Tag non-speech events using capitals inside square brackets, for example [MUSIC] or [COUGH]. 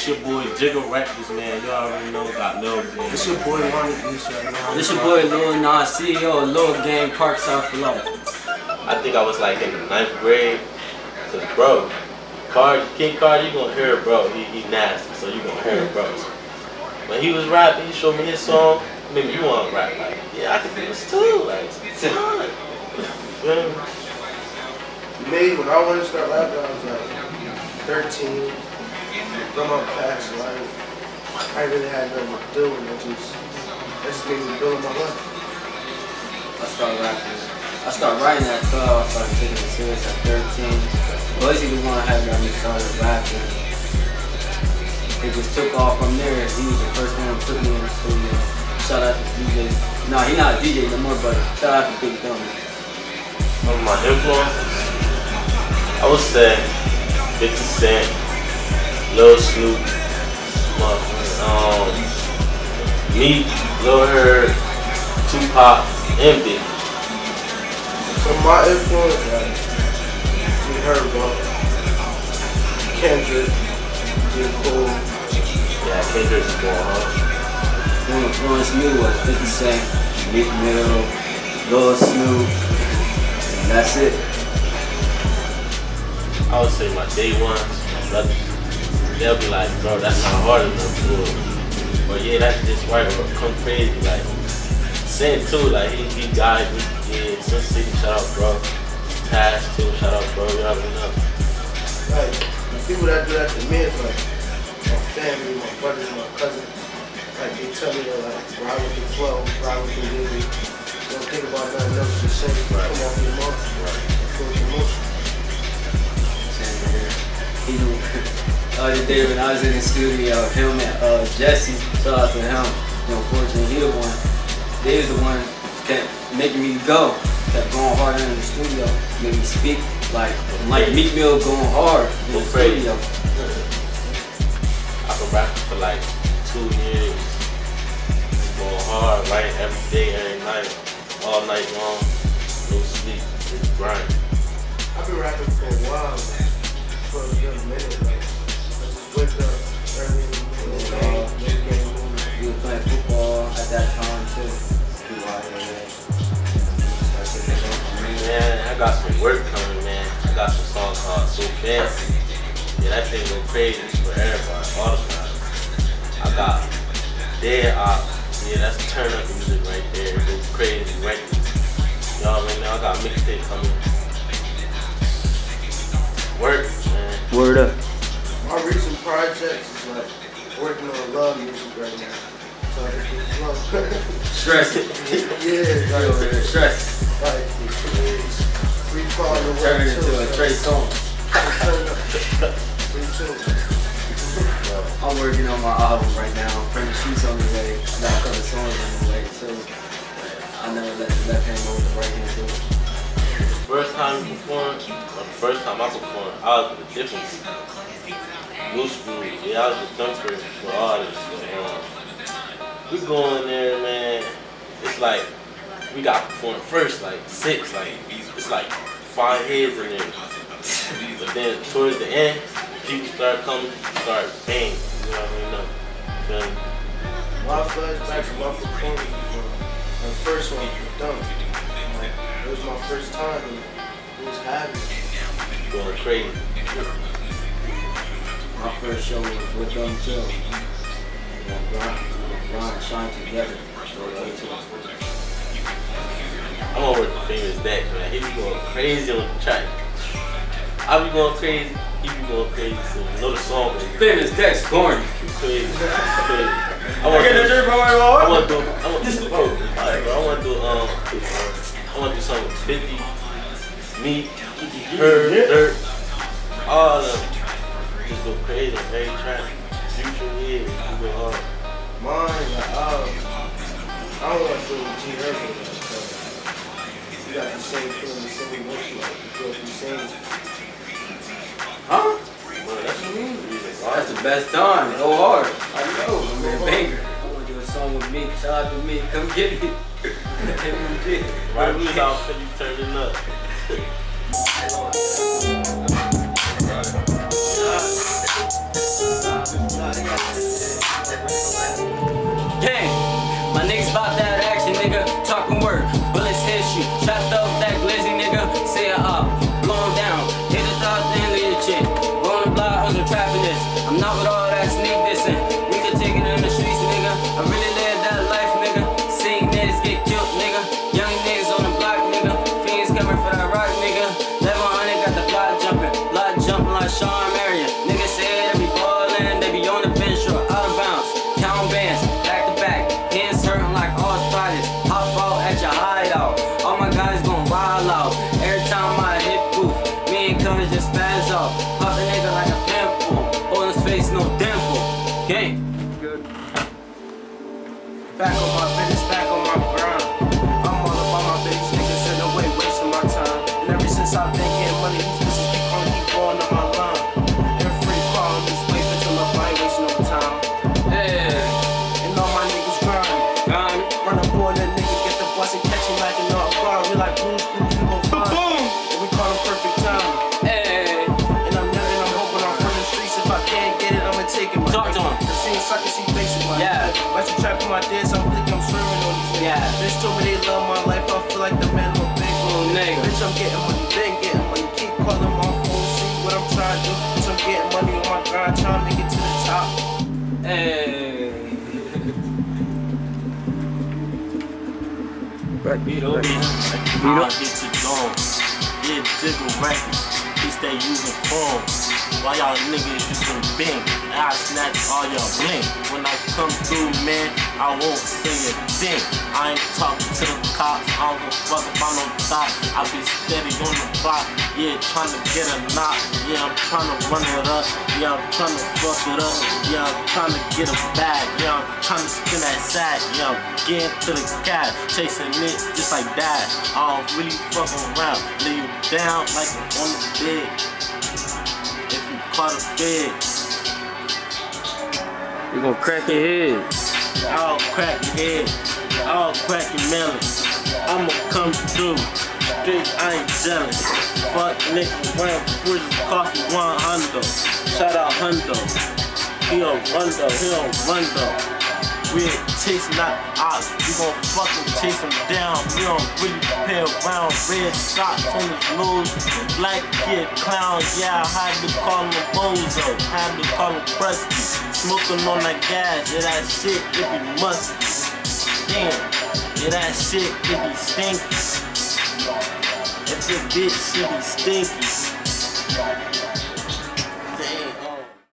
It's your boy Jigga Recklezz, man. Y'all already know got Lil Gang. It's your boy Wanny East right now. This your boy Lil Nas, CEO of Lil Gang Parkside for Life. I think I was like in the ninth grade. Cause bro, Card, King Card, you gonna hear it, bro. He, he nasty, so you gonna hear it, bro. When he was rapping, he showed me his song. Maybe you want to rap like, yeah, I can do this too. Like, it's fun. Yeah. Me, when I wanted to start rapping, I was like 13. From my past life, I really had nothing to do, and it just, it just made me build my life. I started rapping. I started writing at 12. I started taking it serious at 13. Boise the one that had got me started rapping. It just took off from there. He was the first one who took me in the studio. Shout out to DJ. No, he not a DJ no more, but shout out to Big Dummy. One of my influences, I would say 50 Cent, Lil Snoop, motherfucker, um, me, Lil Herb, Tupac, and Big. So my influence, like, you heard about Kendrick, J. Cole, Yeah, Kendrick is going hard. Who influenced me was 50 Cent, Meek Mill, Lil Snoop, and that's it. I would say my day ones, my brothers, they'll be like, bro, that's not hard enough for it. But yeah, that's just right, or come crazy, like, saying too, like, he, he guided me, yeah, Sun City, shout out, bro. Task too, shout out, bro, you already know. like, the people that do that to me is like my family, my brothers, my cousins. Like, they tell me to like, ride with the flow, ride with the music. Don't think about nothing else, just sing, come off your emotion, right? feel the emotion. He [LAUGHS] knew. The other day when I was in the studio, him and uh, Jesse, shout out to him. You know, unfortunately, he the one. They was the one kept making me go. Kept going harder in the studio, made me speak like like Meek Mill going hard in the studio. I've been rapping for like two years. Going hard, right? Every day, every night, all night long. No sleep, just grind. I've been rapping for a while, like, for a good minute. Like, song called So Fancy. Yeah, that thing go crazy for everybody, all the time. I got Dead Op. Yeah, that's turn up music right there. It goes crazy, right? Y'all right now, I got mixtape coming. Work, man. Word up. My recent projects is like working on love music right now. So I can flow. Stress it. [LAUGHS] yeah, Right over like, there, stress. like free fall the Turn it into a Trey song. [LAUGHS] I'm working on my album right now. Printing sheets on the way. I got a couple songs on the way too. I never let the left hand go with the right hand do. First time you performed, or the first time I performed, I was with the difference. New school, yeah, I was with Dunker for artists. Um, we go in there, man. It's like we got performed first, like six, like it's like five heads in there. But then towards the end, people start coming, start bang. You know what I mean? No, feel me? My flashback to my performance was the first one was dumb. Like, it was my first time and it was happy. Going crazy. My first show was with them too. You know, grind, grind and uh, shine together. So the other two was I'm gonna work with famous Dex, man. He be going crazy on the track. I be going crazy. He be going crazy. So you know the song. Famous Dex Corny. Crazy, crazy. I want to do. I want to do. I want to do. I want to do. Um. I want to do something with 50, me, her, dirt, all of them. Just go crazy every track. Future, yeah. We go hard. Mine, um, I don't want to do G Herbo you got the same feeling, the same emotion, like you feel the same. Huh? That's what music. That's the best time. Go hard. I know. I'm a banger. I want to do a song with me. Shout out to me. Come get me. [LAUGHS] Right, for you turning up. [LAUGHS] With all that sneak dissing. No dimple. Gang. Good. Back on my business, back on my grind. I'm all about my business, niggas in the way, wasting my time. And ever since I've been getting money, take it. Talk to him. The scene suckers, see faces, my Yeah. nigga. Watch you trap in my dance, I'm thinking I'm swerving on these. Yeah. Bitch told me they love my life, I feel like the man of a big Little nigga. Bitch, I'm getting money, been getting money. Keep calling my phone, see what I'm trying to do. Bitch, I'm getting money on my grind, trying to make it to the top. Hey. Beat up. I'll get you gone. Yeah, Jigga Recklezz. He stay using phones. Why y'all niggas using Bing? I snatch all your bling. When I come through, man, I won't say a thing. I ain't talking to the cops. I don't give a fuck about no top. I be steady on the block. Yeah, trying to get a knock. Yeah, I'm trying to run it up. Yeah, I'm trying to fuck it up. Yeah, I'm trying to get a bag. Yeah, I'm trying to spin that sack. Yeah, I'm getting to the cat. Chasing it just like that. I don't really fuck around. Lay you down like on the bed. If you caught a fed, You gonna crack your head. I'll crack your head. I'll crack your melon. I'ma come through. Straight, I ain't jealous. Fuck nigga, wearing fridges cost me one hundo. Shout out Hundo. He a rundo, he don't run though. We ain't chasing out ops, we gon' fucking chase him down. We don't really play around. Red socks on his nose, black kid clown. Yeah, I had to call him Bozo, had to call him Krusty. Smoking on that gas, yeah, that shit, it be musty. Damn, yeah, that shit, it be stinky. If your bitch, she be stinky.